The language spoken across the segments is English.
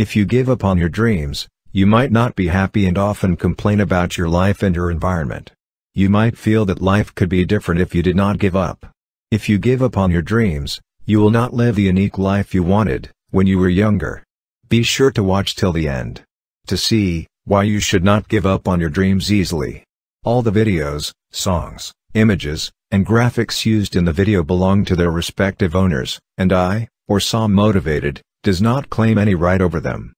If you give up on your dreams, you might not be happy and often complain about your life and your environment. You might feel that life could be different if you did not give up. If you give up on your dreams, you will not live the unique life you wanted, when you were younger. Be sure to watch till the end. To see, why you should not give up on your dreams easily. All the videos, songs, images, and graphics used in the video belong to their respective owners, and I, or Xam Motivated, does not claim any right over them.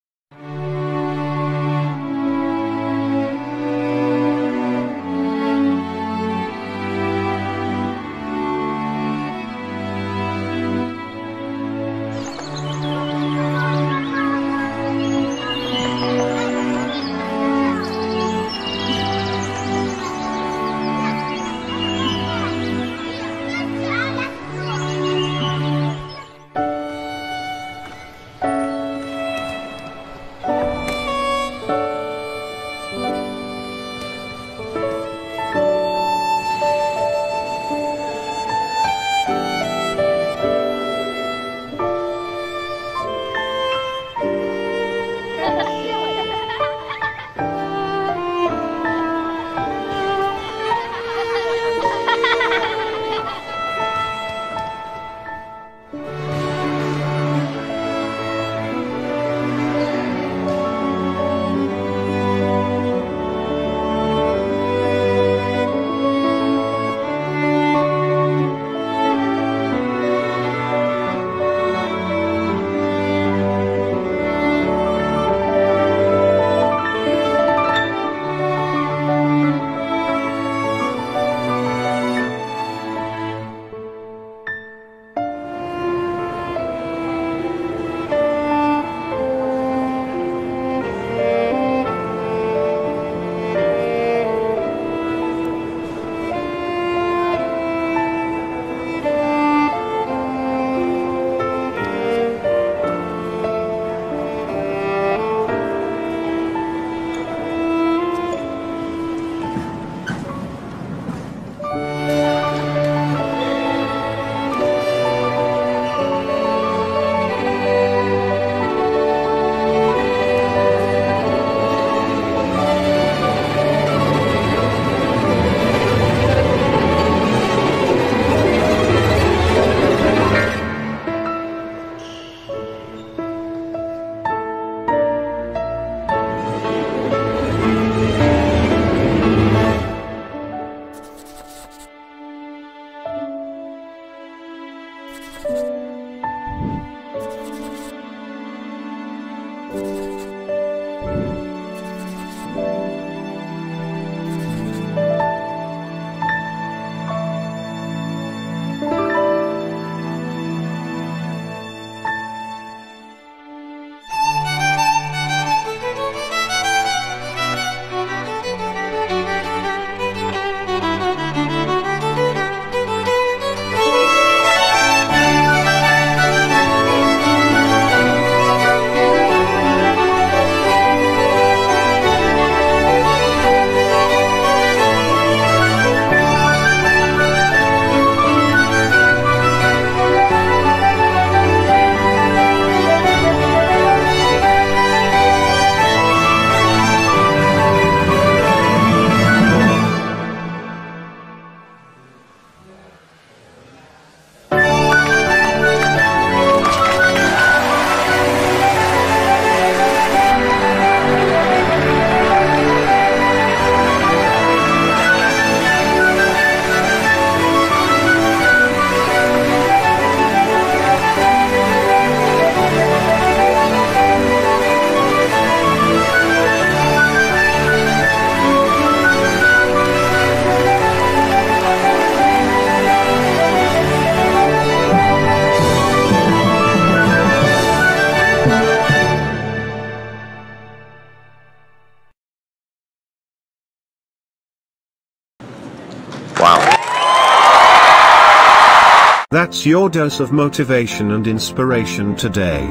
That's your dose of motivation and inspiration today.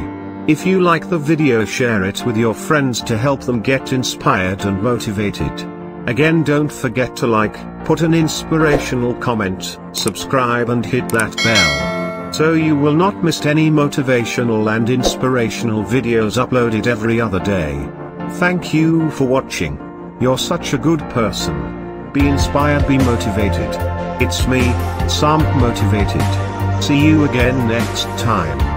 If you like the video share it with your friends to help them get inspired and motivated. Again don't forget to like, put an inspirational comment, subscribe and hit that bell. So you will not miss any motivational and inspirational videos uploaded every other day. Thank you for watching. You're such a good person. Be inspired, be motivated. It's me, Xam Motivated. See you again next time.